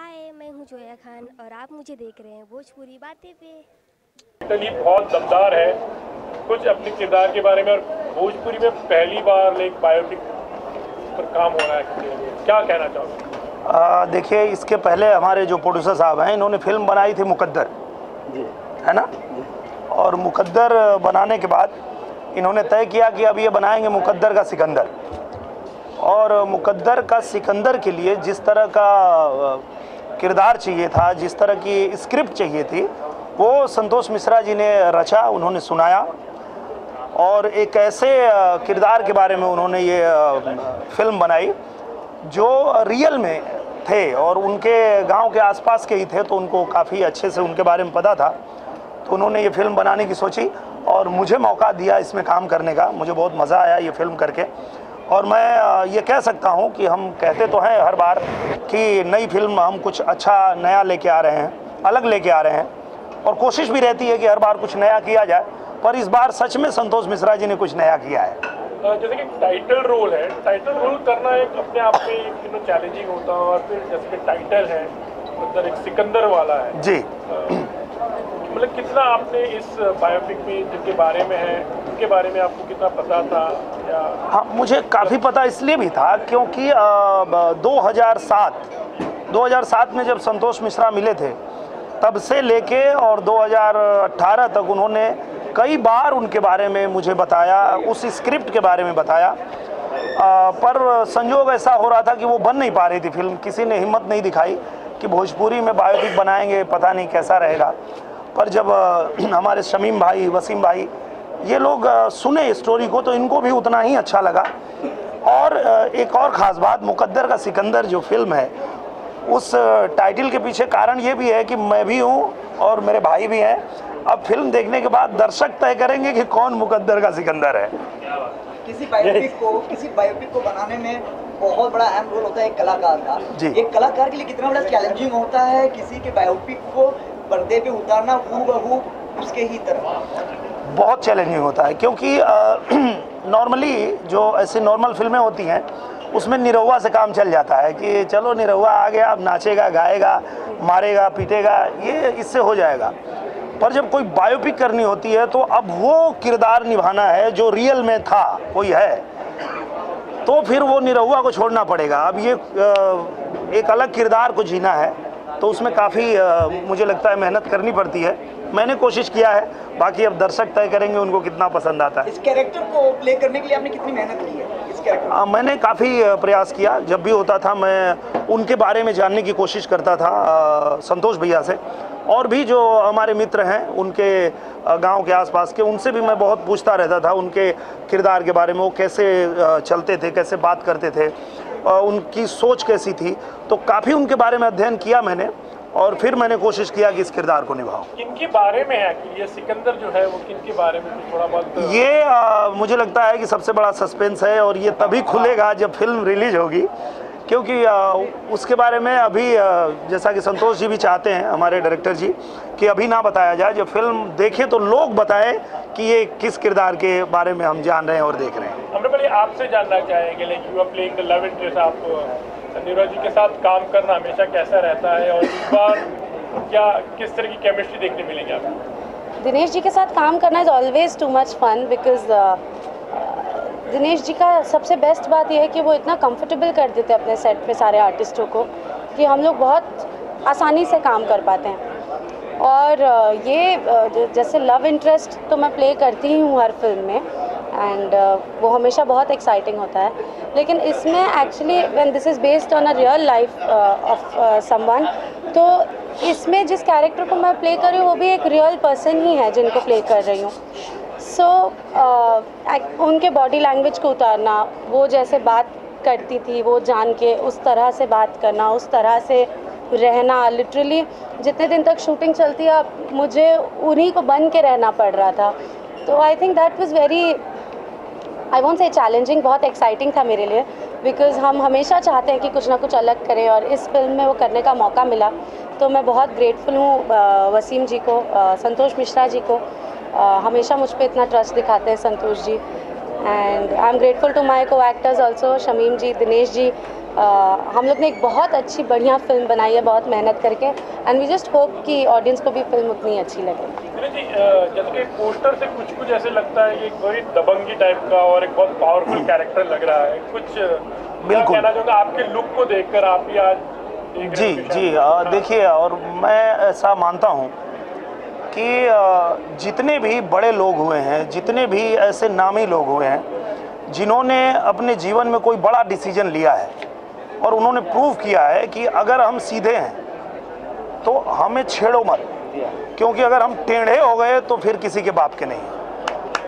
हाय मैं हूँ जोया खान और आप मुझे देख रहे हैं भोजपुरी बातें पे। टली बहुत दमदार है। कुछ अपने किरदार के बारे में और भोजपुरी में पहली बार एक बायोपिक पर काम हो रहा है क्या कहना चाहोगे? देखिए इसके पहले हमारे जो प्रोड्यूसर साहब हैं इन्होंने फ़िल्म बनाई थी मुकद्दर। है ना? और मुकद्दर बनाने के बाद इन्होंने तय किया कि अब ये बनाएँगे मुकद्दर का सिकंदर। और मुकद्दर का सिकंदर के लिए जिस तरह का किरदार चाहिए था, जिस तरह की स्क्रिप्ट चाहिए थी, वो संतोष मिश्रा जी ने रचा, उन्होंने सुनाया। और एक ऐसे किरदार के बारे में उन्होंने ये फ़िल्म बनाई, जो रियल में थे और उनके गाँव के आसपास के ही थे तो उनको काफ़ी अच्छे से उनके बारे में पता था। तो उन्होंने ये फ़िल्म बनाने की सोची और मुझे मौका दिया इसमें काम करने का। मुझे बहुत मज़ा आया ये फ़िल्म करके। और मैं ये कह सकता हूँ कि हम कहते तो हैं हर बार कि नई फ़िल्म हम कुछ अच्छा नया लेके आ रहे हैं अलग लेके आ रहे हैं और कोशिश भी रहती है कि हर बार कुछ नया किया जाए पर इस बार सच में संतोष मिश्रा जी ने कुछ नया किया है। जैसे कि टाइटल रोल है टाइटल रोल करना एक अपने आप में चैलेंजिंग होता है और फिर जैसे कि टाइटल है मतलब एक सिकंदर वाला है। जी। मतलब कितना आपने इस बायोपिक में जिनके बारे में है उनके बारे में आपको कितना पता था या? हाँ मुझे काफ़ी पता इसलिए भी था क्योंकि अ, ब- 2007 2007 में जब संतोष मिश्रा मिले थे तब से लेके और 2018 तक उन्होंने कई बार उनके बारे में मुझे बताया उस स्क्रिप्ट के बारे में बताया। अ, पर संजोग ऐसा हो रहा था कि वो बन नहीं पा रही थी फ़िल्म किसी ने हिम्मत नहीं दिखाई कि भोजपुरी में बायोपिक बनाएँगे पता नहीं कैसा रहेगा। पर जब हमारे शमीम भाई वसीम भाई ये लोग सुने स्टोरी को तो इनको भी उतना ही अच्छा लगा। और एक और ख़ास बात मुकद्दर का सिकंदर जो फ़िल्म है उस टाइटल के पीछे कारण ये भी है कि मैं भी हूँ और मेरे भाई भी हैं। अब फ़िल्म देखने के बाद दर्शक तय करेंगे कि कौन मुकद्दर का सिकंदर है। किसी बायोपिक को किसी बायोपिक को बनाने में बहुत बड़ा अहम रोल होता है एक कलाकार का। जी। एक कलाकार के लिए कितना बड़ा चैलेंजिंग होता है किसी के बायोपिक को पर्दे पे उतारना हूबहू उसके ही तरह बहुत चैलेंजिंग होता है, क्योंकि नॉर्मली जो ऐसी नॉर्मल फ़िल्में होती हैं, उसमें निरहुआ से काम चल जाता है कि चलो निरहुआ आ गया अब नाचेगा, गाएगा, मारेगा, पीटेगा, ये इससे हो जाएगा। पर जब कोई बायोपिक करनी होती है तो अब वो किरदार निभाना है जो रियल में था कोई है तो फिर वो निरहुआ को छोड़ना पड़ेगा। अब ये एक अलग किरदार को जीना है। तो उसमें काफ़ी मुझे लगता है मेहनत करनी पड़ती है। मैंने कोशिश किया है बाकी अब दर्शक तय करेंगे उनको कितना पसंद आता है। इस कैरेक्टर को प्ले करने के लिए आपने कितनी मेहनत की है? इस कैरेक्टर आ, मैंने काफ़ी प्रयास किया। जब भी होता था मैं उनके बारे में जानने की कोशिश करता था आ, संतोष भैया से। और भी जो हमारे मित्र हैं उनके गाँव के आसपास के उनसे भी मैं बहुत पूछता रहता था उनके किरदार के बारे में वो कैसे चलते थे कैसे बात करते थे। उनकी सोच कैसी थी? तो काफ़ी उनके बारे में अध्ययन किया मैंने और फिर मैंने कोशिश किया कि इस किरदार को निभाऊं। किनके बारे में है कि ये सिकंदर जो है वो किनके बारे में थोड़ा बहुत ये आ, मुझे लगता है कि सबसे बड़ा सस्पेंस है और ये तभी खुलेगा जब फ़िल्म रिलीज़ होगी क्योंकि आ, उसके बारे में अभी आ, जैसा कि संतोष जी भी चाहते हैं हमारे डायरेक्टर जी कि अभी ना बताया जाए जब फ़िल्म देखें तो लोग बताएँ कि ये किस किरदार के बारे में हम जान रहे हैं और देख रहे हैं। हमने आपसे जानना चाहेंगे like you are playing the love interest आप नीरज जी के साथ काम करना हमेशा कैसा रहता है और इस बार क्या, किस तरह की केमिस्ट्री देखने मिलेगी आपको? दिनेश जी के साथ काम करना is always too much fun because Dinesh ji का सबसे बेस्ट बात यह है कि वो इतना कंफर्टेबल कर देते हैं अपने सेट पे सारे आर्टिस्टों को कि हम लोग बहुत आसानी से काम कर पाते हैं। और ये जैसे लव इंटरेस्ट तो मैं प्ले करती ही हूँ हर फ़िल्म में एंड वो हमेशा बहुत एक्साइटिंग होता है। लेकिन इसमें actually when this is based on a real life of someone तो इसमें जिस कैरेक्टर को मैं प्ले कर रही हूँ वो भी एक रियल पर्सन ही है जिनको प्ले कर रही हूँ। सो so, uh, उनके बॉडी लैंग्वेज को उतारना वो जैसे बात करती थी वो जान के उस तरह से बात करना उस तरह से रहना लिटरली जितने दिन तक शूटिंग चलती है मुझे उन्हीं को बन के रहना पड़ रहा था। तो I think that was very I want say challenging बहुत एक्साइटिंग था मेरे लिए बिकॉज़ हम हमेशा चाहते हैं कि कुछ ना कुछ अलग करें और इस फ़िल्म में वो करने का मौका मिला। तो मैं बहुत ग्रेटफुल हूँ वसीम जी को संतोष मिश्रा जी को। हमेशा मुझ पर इतना ट्रस्ट दिखाते हैं Santosh ji. And I am grateful to my co actors also Shamim ji Dinesh ji हम लोग ने एक बहुत अच्छी बढ़िया फ़िल्म बनाई है बहुत मेहनत करके। एंड वी जस्ट होप कि ऑडियंस को भी फ़िल्म उतनी अच्छी लगे। जी जैसे कि पोस्टर से कुछ कुछ ऐसे लगता है कि एक बड़ी दबंगी टाइप का और एक बहुत पावरफुल कैरेक्टर लग रहा है। कुछ बिल्कुल। कहना चाहूँगा आपके लुक को देखकर आप भी आज जी जी देखिए और मैं ऐसा मानता हूँ कि जितने भी बड़े लोग हुए हैं जितने भी ऐसे नामी लोग हुए हैं जिन्होंने अपने जीवन में कोई बड़ा डिसीज़न लिया है और उन्होंने प्रूव किया है कि अगर हम सीधे हैं तो हमें छेड़ो मत। क्योंकि अगर हम टेढ़े हो गए तो फिर किसी के बाप के नहीं।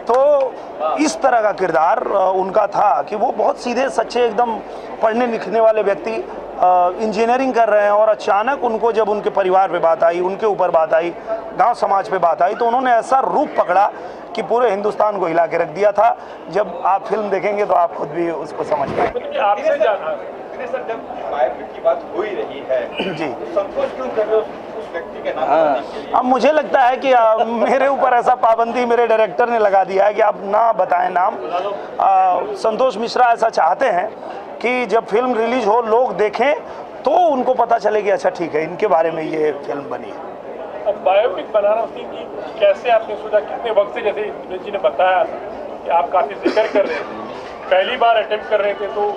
तो इस तरह का किरदार उनका था कि वो बहुत सीधे, सच्चे, एकदम पढ़ने लिखने वाले व्यक्ति इंजीनियरिंग कर रहे हैं और अचानक उनको जब उनके परिवार पे बात आई, उनके ऊपर बात आई, गाँव समाज पे बात आई तो उन्होंने ऐसा रूप पकड़ा कि पूरे हिंदुस्तान को हिला के रख दिया था। जब आप फ़िल्म देखेंगे तो आप खुद भी उसको समझ पाएँगे। आपसे जाना सर जब बायोपिक की बात हो ही रही है जी। तो संकोच क्यों कर रहे हो उस- उस अब मुझे लगता है कि अ, मेरे ऊपर ऐसा पाबंदी मेरे डायरेक्टर ने लगा दिया है कि आप ना बताएँ नाम। अ, संतोष मिश्रा ऐसा चाहते हैं कि जब फ़िल्म रिलीज़ हो लोग देखें तो उनको पता चले कि अच्छा ठीक है इनके बारे में ये फ़िल्म बनी है। अब बायोपिक बनाना उसकी कि कैसे आपने सोचा? कितने वक्त से जैसे जी ने बताया कि आप काफ़ी ज़िक्र कर रहे थे। पहली बार अटेम्प्ट कर रहे थे तो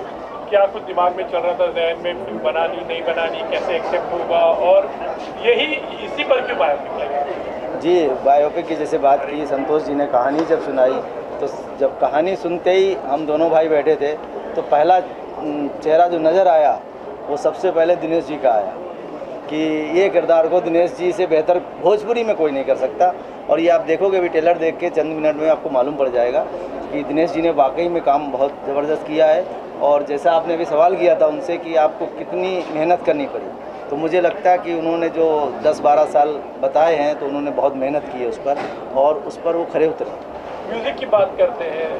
क्या कुछ दिमाग में चल रहा था, जहन में बनानी, नहीं बनानी, कैसे एक्सेप्ट होगा? और यही इसी पर क्यों बायोपिक लगे? जी बायोपिक की जैसे बात की, संतोष जी ने कहानी जब सुनाई तो जब कहानी सुनते ही हम दोनों भाई बैठे थे तो पहला चेहरा जो नज़र आया, वो सबसे पहले दिनेश जी का आया कि ये किरदार को दिनेश जी से बेहतर भोजपुरी में कोई नहीं कर सकता। और ये आप देखोगे अभी टेलर देख के चंद मिनट में आपको मालूम पड़ जाएगा कि दिनेश जी ने वाकई में काम बहुत ज़बरदस्त किया है। और जैसा आपने अभी सवाल किया था उनसे कि आपको कितनी मेहनत करनी पड़ी तो मुझे लगता है कि उन्होंने जो 10-12 साल बताए हैं तो उन्होंने बहुत मेहनत की है उस पर और उस पर वो खड़े उतरे। म्यूज़िक की बात करते हैं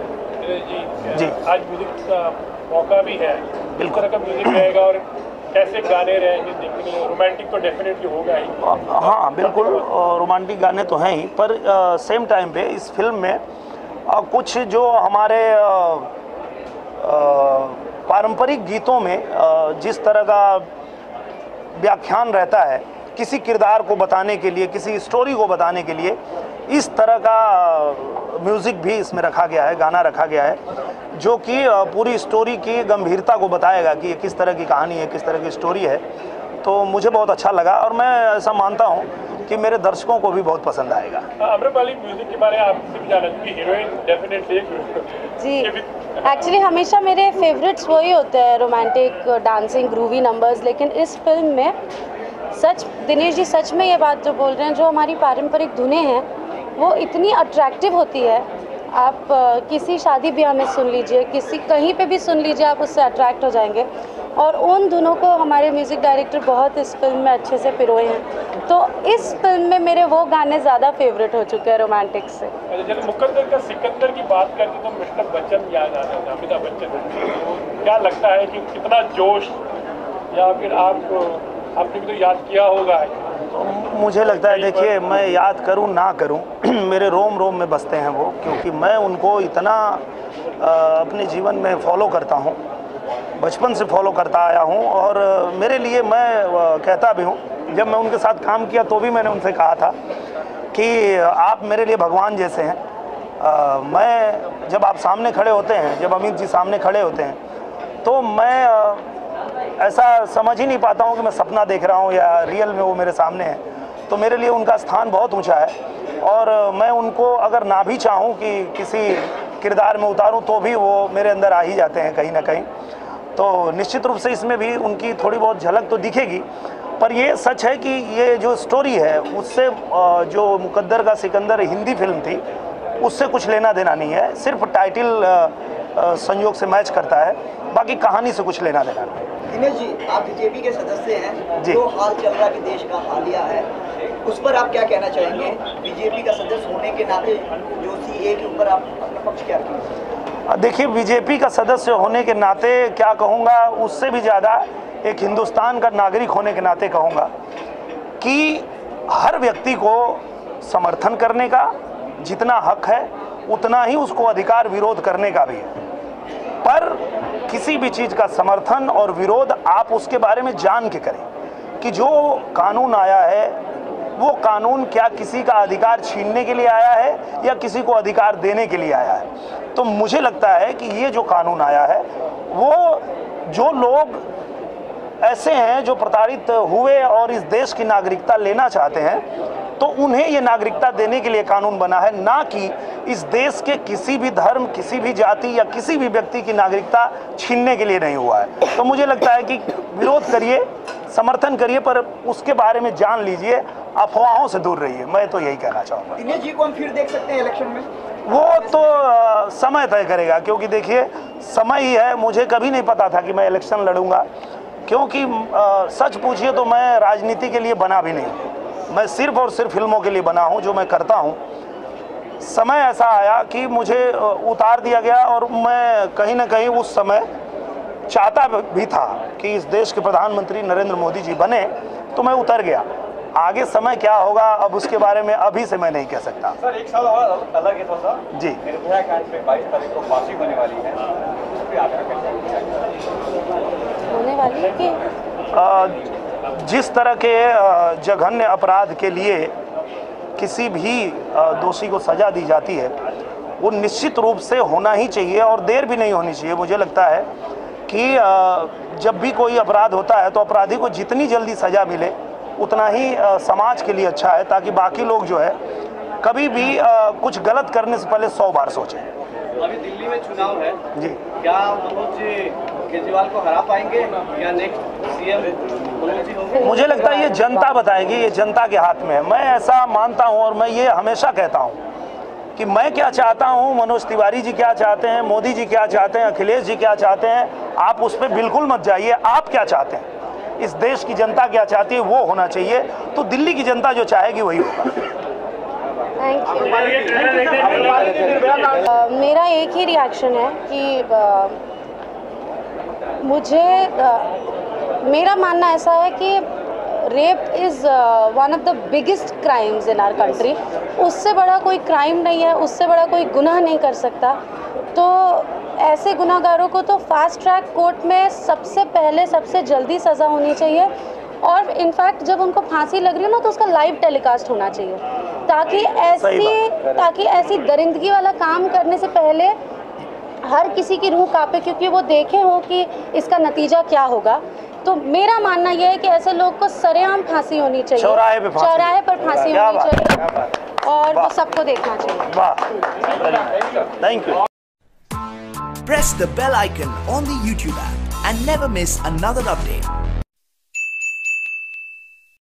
जी। जी। आज म्यूज़िक का मौका भी है। तरह का म्यूज़िक रहेगा और कैसे गाने देखने रोमांटिक तो डेफिनेटली होगा ही। हाँ बिल्कुल रोमांटिक गाने तो हैं ही पर सेम टाइम पे इस फ़िल्म में अ, कुछ जो हमारे पारंपरिक गीतों में जिस तरह का व्याख्यान रहता है किसी किरदार को बताने के लिए किसी स्टोरी को बताने के लिए इस तरह का म्यूज़िक भी इसमें रखा गया है गाना रखा गया है जो कि पूरी स्टोरी की गंभीरता को बताएगा कि ये किस तरह की कहानी है किस तरह की स्टोरी है। तो मुझे बहुत अच्छा लगा और मैं ऐसा मानता हूँ कि मेरे दर्शकों को भी बहुत पसंद आएगा। अम्रपाली म्यूज़िक के बारे में आपसे भी जाना हीरोइन डेफिनेटली जी एक्चुअली हमेशा मेरे फेवरेट्स वही होते हैं रोमांटिक डांसिंग ग्रूवी नंबर्स लेकिन इस फ़िल्म में सच दिनेश जी सच में ये बात जो बोल रहे हैं जो हमारी पारंपरिक धुनें हैं वो इतनी अट्रैक्टिव होती है। आप किसी शादी ब्याह में सुन लीजिए, किसी कहीं पे भी सुन लीजिए, आप उससे अट्रैक्ट हो जाएँगे। और उन धुनों को हमारे म्यूज़िक डायरेक्टर बहुत इस फ़िल्म में अच्छे से पिरोए हैं। तो इस फ़िल्म में मेरे वो गाने ज़्यादा फेवरेट हो चुके हैं रोमांटिक से। अच्छा मुकद्दर का सिकंदर की बात करते तो मिस्टर बच्चन याद आता है, अमिताभ बच्चन। तो क्या लगता है कि कितना जोश या फिर आप आपने भी तो याद किया होगा। मुझे लगता है देखिए मैं याद करूँ ना करूँ मेरे रोम रोम में बसते हैं वो क्योंकि मैं उनको इतना अ, अपने जीवन में फॉलो करता हूँ बचपन से फॉलो करता आया हूँ और मेरे लिए मैं कहता भी हूँ जब मैं उनके साथ काम किया तो भी मैंने उनसे कहा था कि आप मेरे लिए भगवान जैसे हैं। अ, मैं जब आप सामने खड़े होते हैं जब अमित जी सामने खड़े होते हैं तो मैं ऐसा समझ ही नहीं पाता हूँ कि मैं सपना देख रहा हूँ या रियल में वो मेरे सामने है। तो मेरे लिए उनका स्थान बहुत ऊँचा है। और मैं उनको अगर ना भी चाहूँ कि किसी किरदार में उतारूँ तो भी वो मेरे अंदर आ ही जाते हैं कहीं ना कहीं। तो निश्चित रूप से इसमें भी उनकी थोड़ी बहुत झलक तो दिखेगी। पर ये सच है कि ये जो स्टोरी है, उससे जो मुकद्दर का सिकंदर हिंदी फ़िल्म थी, उससे कुछ लेना देना नहीं है। सिर्फ़ टाइटल संयोग से मैच करता है। बाकी कहानी से कुछ लेना देना नहीं दिनेश जी आप बीजेपी के सदस्य हैं जी। जो हाल चल रहा कि देश का हालिया है। उस पर आप क्या कहना चाहेंगे? बीजेपी का सदस्य होने के नाते जो सी के ऊपर आप अपना पक्ष क्या रखेंगे? देखिए बीजेपी का सदस्य होने के नाते क्या कहूँगा उससे भी ज़्यादा एक हिंदुस्तान का नागरिक होने के नाते कहूँगा कि हर व्यक्ति को समर्थन करने का जितना हक है उतना ही उसको अधिकार विरोध करने का भी है। पर किसी भी चीज़ का समर्थन और विरोध आप उसके बारे में जान के करें कि जो कानून आया है, वो कानून क्या किसी का अधिकार छीनने के लिए आया है या किसी को अधिकार देने के लिए आया है? तो मुझे लगता है कि ये जो कानून आया है, वो जो लोग ऐसे हैं जो प्रताड़ित हुए और इस देश की नागरिकता लेना चाहते हैं तो उन्हें ये नागरिकता देने के लिए कानून बना है ना कि इस देश के किसी भी धर्म किसी भी जाति या किसी भी व्यक्ति की नागरिकता छीनने के लिए नहीं हुआ है। तो मुझे लगता है कि विरोध करिए समर्थन करिए पर उसके बारे में जान लीजिए अफवाहों से दूर रहिए। मैं तो यही कहना चाहूँगा। दिनेश जी को हम फिर देख सकते हैं इलेक्शन में। वो तो समय तय करेगा क्योंकि देखिए समय ही है। मुझे कभी नहीं पता था कि मैं इलेक्शन लड़ूँगा क्योंकि अ, सच पूछिए तो मैं राजनीति के लिए बना भी नहीं मैं सिर्फ़ और सिर्फ़ फ़िल्मों के लिए बना हूँ जो मैं करता हूँ। समय ऐसा आया कि मुझे उतार दिया गया और मैं कहीं ना कहीं उस समय चाहता भी था कि इस देश के प्रधानमंत्री नरेंद्र मोदी जी बने तो मैं उतर गया। आगे समय क्या होगा अब उसके बारे में अभी से मैं नहीं कह सकता। सर एक सवाल और अलग है थोड़ा सा जी। निर्भया कांड में बाईस तारीख को फांसी होने वाली है। होने वाली है कि? जिस तरह के जघन्य अपराध के लिए किसी भी दोषी को सज़ा दी जाती है वो निश्चित रूप से होना ही चाहिए और देर भी नहीं होनी चाहिए। मुझे लगता है कि जब भी कोई अपराध होता है तो अपराधी को जितनी जल्दी सज़ा मिले उतना ही समाज के लिए अच्छा है ताकि बाकी लोग जो है कभी भी कुछ गलत करने से पहले सौ बार सोचें। अभी दिल्ली में चुनाव है। जी। क्या मनोज जी केजरीवाल को हरा पाएँगे या नेक्स्ट सीएम मुझे लगता है ये जनता बताएगी ये जनता के हाथ में है। मैं ऐसा मानता हूँ और मैं ये हमेशा कहता हूँ कि मैं क्या चाहता हूँ मनोज तिवारी जी क्या चाहते हैं मोदी जी क्या चाहते हैं अखिलेश जी क्या चाहते हैं आप उस पर बिल्कुल मत जाइए। आप क्या चाहते हैं? इस देश की जनता क्या चाहती है वो होना चाहिए। तो दिल्ली की जनता जो चाहेगी वही होगा। मेरा एक ही रिएक्शन है कि अ, मुझे मेरा मानना ऐसा है कि rape is one of the biggest crimes in our country उससे बड़ा कोई क्राइम नहीं है उससे बड़ा कोई गुनाह नहीं कर सकता। तो ऐसे गुनाहगारों को तो फास्ट ट्रैक कोर्ट में सबसे पहले सबसे जल्दी सज़ा होनी चाहिए। और इनफैक्ट जब उनको फांसी लग रही है ना तो उसका लाइव टेलीकास्ट होना चाहिए। ताकि ऐसी ताकि ऐसी दरिंदगी वाला काम करने से पहले हर किसी की रूह कांपे क्योंकि वो देखे हो कि इसका नतीजा क्या होगा। तो मेरा मानना यह है कि ऐसे लोग को सरेआम फांसी होनी चाहिए। चौराहे पे फांसी। चौराहे पर फांसी होनी चाहिए और वो सबको देखना चाहिए। वाह। Thank you press the bell icon on the YouTube app and never miss another update.